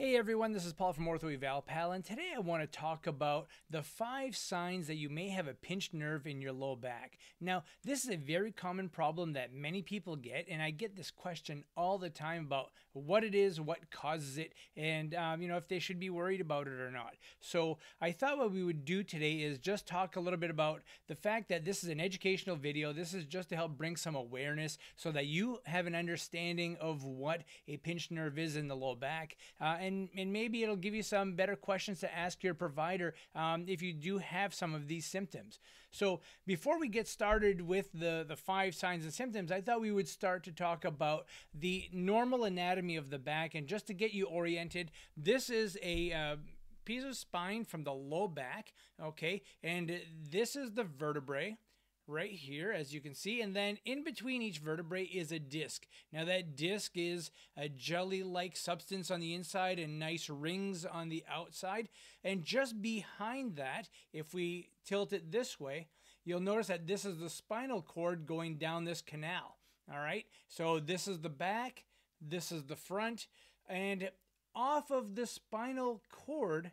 Hey everyone, this is Paul from Ortho Eval Pal, and today I want to talk about the five signs that you may have a pinched nerve in your low back. Now, this is a very common problem that many people get, and I get this question all the time about what it is, what causes it, and um, you know if they should be worried about it or not. So I thought what we would do today is just talk a little bit about the fact that this is an educational video. This is just to help bring some awareness so that you have an understanding of what a pinched nerve is in the low back. Uh, and and, and maybe it'll give you some better questions to ask your provider um, if you do have some of these symptoms. So before we get started with the, the five signs and symptoms, I thought we would start to talk about the normal anatomy of the back. And just to get you oriented, this is a uh, piece of spine from the low back, okay? And this is the vertebrae right here, as you can see. And then in between each vertebrae is a disc. Now that disc is a jelly-like substance on the inside and nice rings on the outside. And just behind that, if we tilt it this way, you'll notice that this is the spinal cord going down this canal. All right, so this is the back, this is the front, and off of the spinal cord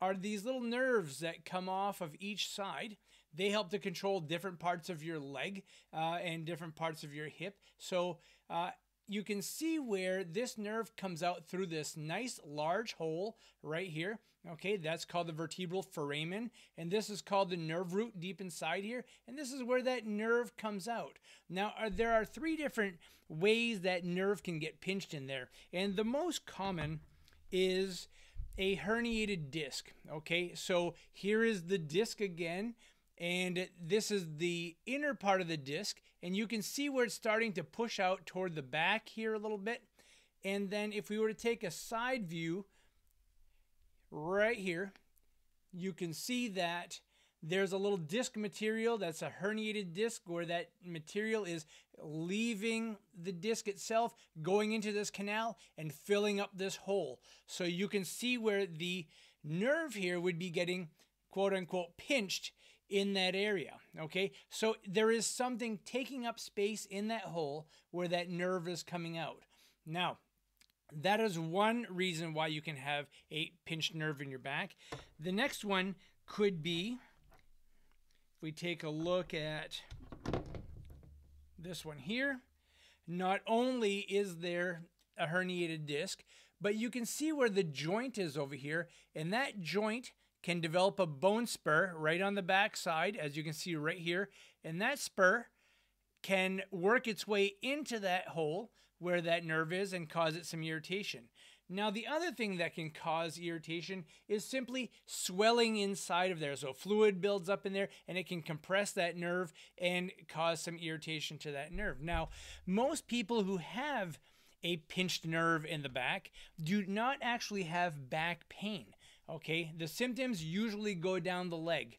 are these little nerves that come off of each side. They help to control different parts of your leg uh, and different parts of your hip. So uh, you can see where this nerve comes out through this nice large hole right here. Okay, that's called the vertebral foramen, and this is called the nerve root deep inside here, and this is where that nerve comes out. Now, are, there are three different ways that nerve can get pinched in there, and the most common is a herniated disc. Okay, so here is the disc again and this is the inner part of the disc and you can see where it's starting to push out toward the back here a little bit. And then if we were to take a side view right here you can see that there's a little disc material that's a herniated disc where that material is leaving the disc itself going into this canal and filling up this hole. So you can see where the nerve here would be getting quote unquote pinched in that area. Okay, so there is something taking up space in that hole where that nerve is coming out. Now, that is one reason why you can have a pinched nerve in your back. The next one could be if we take a look at this one here, not only is there a herniated disc, but you can see where the joint is over here, and that joint can develop a bone spur right on the backside, as you can see right here. And that spur can work its way into that hole where that nerve is and cause it some irritation. Now, the other thing that can cause irritation is simply swelling inside of there. So, fluid builds up in there and it can compress that nerve and cause some irritation to that nerve. Now, most people who have a pinched nerve in the back do not actually have back pain. Okay, the symptoms usually go down the leg.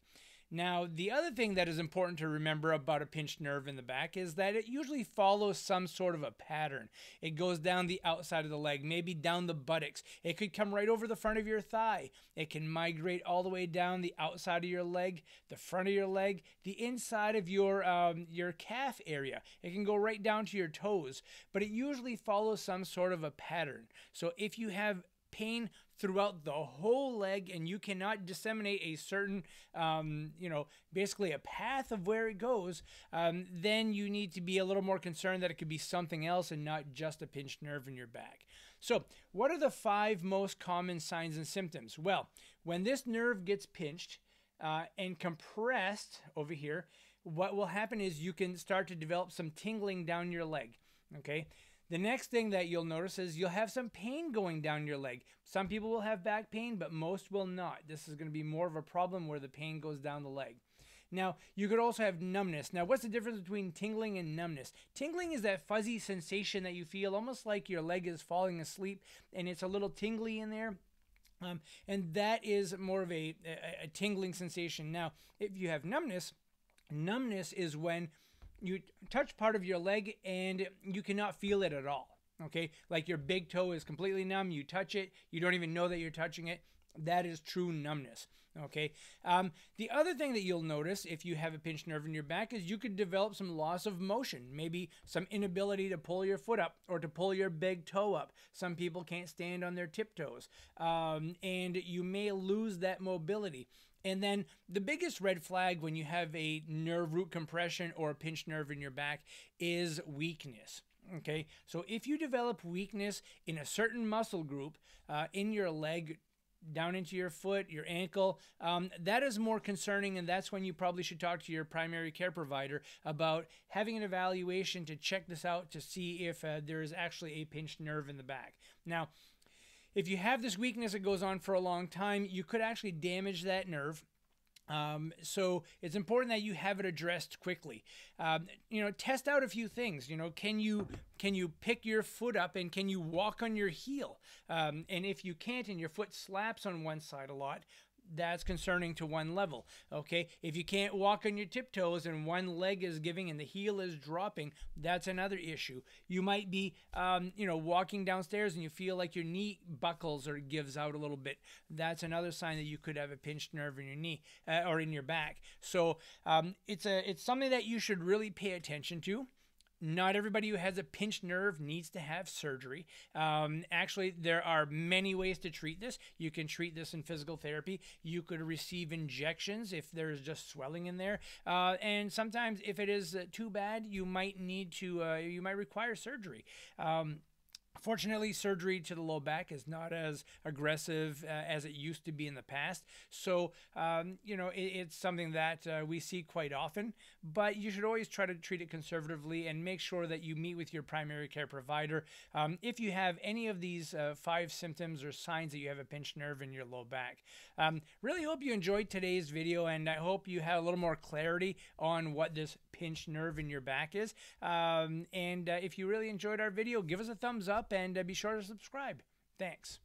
Now, the other thing that is important to remember about a pinched nerve in the back is that it usually follows some sort of a pattern. It goes down the outside of the leg, maybe down the buttocks. It could come right over the front of your thigh. It can migrate all the way down the outside of your leg, the front of your leg, the inside of your um, your calf area. It can go right down to your toes, but it usually follows some sort of a pattern. So if you have pain throughout the whole leg and you cannot disseminate a certain um, you know basically a path of where it goes um, then you need to be a little more concerned that it could be something else and not just a pinched nerve in your back. So what are the five most common signs and symptoms? Well when this nerve gets pinched uh, and compressed over here what will happen is you can start to develop some tingling down your leg okay the next thing that you'll notice is you'll have some pain going down your leg. Some people will have back pain, but most will not. This is going to be more of a problem where the pain goes down the leg. Now, you could also have numbness. Now, what's the difference between tingling and numbness? Tingling is that fuzzy sensation that you feel almost like your leg is falling asleep and it's a little tingly in there. Um, and that is more of a, a, a tingling sensation. Now, if you have numbness, numbness is when you touch part of your leg and you cannot feel it at all. Okay, like your big toe is completely numb, you touch it, you don't even know that you're touching it. That is true numbness. Okay. Um, the other thing that you'll notice if you have a pinched nerve in your back is you could develop some loss of motion, maybe some inability to pull your foot up or to pull your big toe up. Some people can't stand on their tiptoes, um, and you may lose that mobility. And then the biggest red flag when you have a nerve root compression or a pinched nerve in your back is weakness. Okay, so if you develop weakness in a certain muscle group uh, in your leg, down into your foot, your ankle. Um, that is more concerning, and that's when you probably should talk to your primary care provider about having an evaluation to check this out to see if uh, there is actually a pinched nerve in the back. Now, if you have this weakness that goes on for a long time, you could actually damage that nerve. Um, so it's important that you have it addressed quickly. Um, you know, test out a few things. You know, can you can you pick your foot up and can you walk on your heel? Um, and if you can't and your foot slaps on one side a lot, that's concerning to one level. Okay, if you can't walk on your tiptoes and one leg is giving and the heel is dropping, that's another issue. You might be, um, you know, walking downstairs and you feel like your knee buckles or gives out a little bit. That's another sign that you could have a pinched nerve in your knee uh, or in your back. So um, it's a it's something that you should really pay attention to not everybody who has a pinched nerve needs to have surgery. Um, actually, there are many ways to treat this. You can treat this in physical therapy. You could receive injections if there's just swelling in there. Uh, and sometimes, if it is uh, too bad, you might need to, uh, you might require surgery. Um, Fortunately, surgery to the low back is not as aggressive uh, as it used to be in the past. So, um, you know, it, it's something that uh, we see quite often, but you should always try to treat it conservatively and make sure that you meet with your primary care provider. Um, if you have any of these uh, five symptoms or signs that you have a pinched nerve in your low back, um, really hope you enjoyed today's video and I hope you have a little more clarity on what this pinched nerve in your back is. Um, and uh, if you really enjoyed our video, give us a thumbs up and uh, be sure to subscribe. Thanks.